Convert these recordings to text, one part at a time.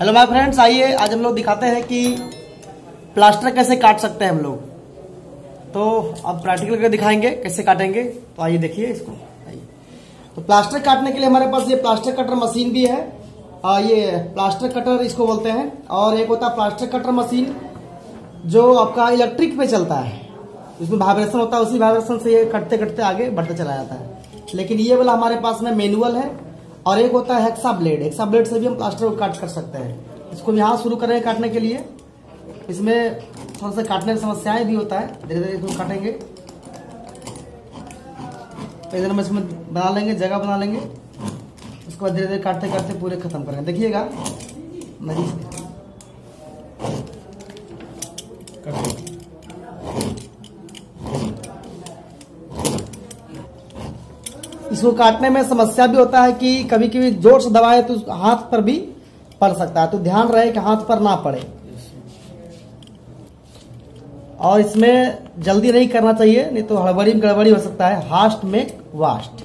Hello my friends आइए आज हम लोग दिखाते हैं कि प्लास्टर कैसे काट सकते हैं हम लोग। तो अब प्रैक्टिकल करके दिखाएँगे कैसे काटेंगे। तो आइए देखिए इसको आइए। तो प्लास्टर काटने के लिए हमारे पास ये प्लास्टर कटर मशीन भी है। आ, ये प्लास्टर कटर इसको बोलते हैं। और एक होता है प्लास्टर कटर मशीन जो आपका इलेक्ट्रिक पे चलता है। इसमें वाइब्रेशन होता है उसी वाइब्रेशन से ये कटते कटते आगे बढ़ते चला जाता है। लेकिन ये वाला हमारे पास में मैनुअल है। और एक होता है हेक्सा ब्लेड हेक्सा ब्लेड से भी हम प्लास्टर को काट कर सकते हैं। इसको यहाँ शुरू करेंगे काटने के लिए। इसमें थोड़ा सा काटने में समस्याएँ भी होता है। धीरे धीरे इसको काटेंगे। इधर हम इसमें बना लेंगे, जगह बना लेंगे। उसके बाद धीरे धीरे काटते काटते पूरे खत्म करेंगे। देखिएगा। मेरी इसको काटने में समस्या भी होता है कि कभी कभी ज़ोर से दबाए तो हाथ पर भी पड़ सकता है। तो ध्यान रहे कि हाथ पर ना पड़े। और इसमें जल्दी नहीं करना चाहिए, नहीं तो हड़बड़ी में गड़बड़ी हो सकता है। हास्ट में वास्ट।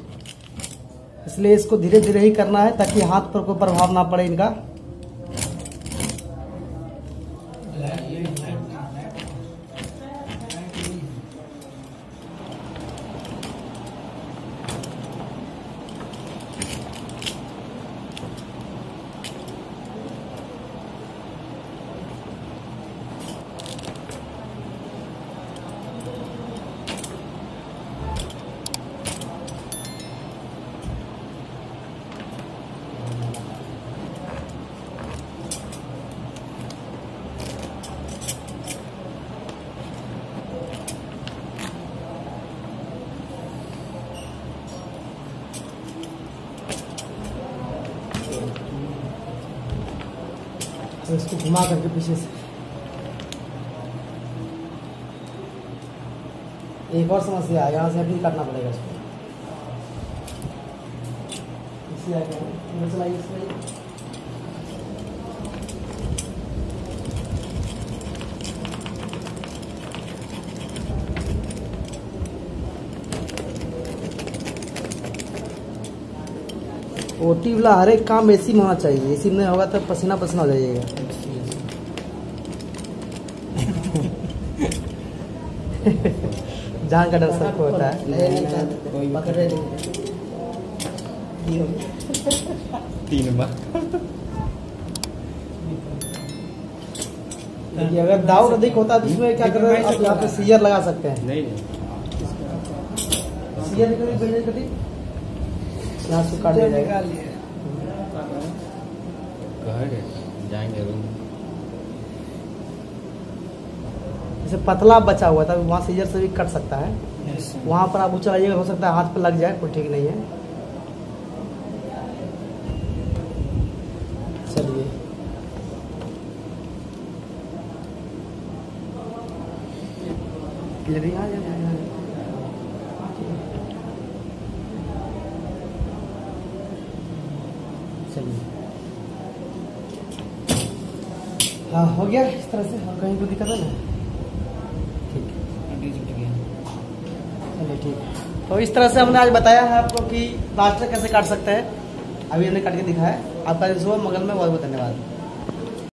इसलिए इसको धीरे धीरे ही करना है ताकि हाथ पर कोई प्रभाव ना पड़े इनका। तो इसको घुमा करके पीछे से। एक और समस्या है, यहाँ से अभी करना पड़ेगा इसको। इसी आगे। चलाइए इसमें ओटी वाला हर एक काम एसी में होना चाहिए। एसी में नहीं होगा तो पसीना पसीना हो जाइएगा जान का डर सबको होता है। तीन बार। अगर दाव अधिक होता है तो इसमें क्या कर? रहे हैं आप यहाँ पे सीजर लगा सकते हैं। नहीं नहीं। सीजर निकली बिल्डिंग कटी यहाँ से काट दिया जाएगा। जाएँगे रूम जैसे पतला बचा हुआ था वहाँ सीजर से भी कट सकता है। वहाँ पर आप चलाइएगा हो सकता है हाथ पर लग जाए कोई ठीक नहीं है। चलिए। चलिए। हाँ हो गया इस तरह से। और कहीं को दिक्कत है ना? ठीक। चलिए, ठीक। तो इस तरह से हमने आज बताया है आपको कि प्लास्टर कैसे काट सकते हैं। अभी हमने काट के दिखाया आपका सुबह मगल में बहुत बहुत धन्यवाद।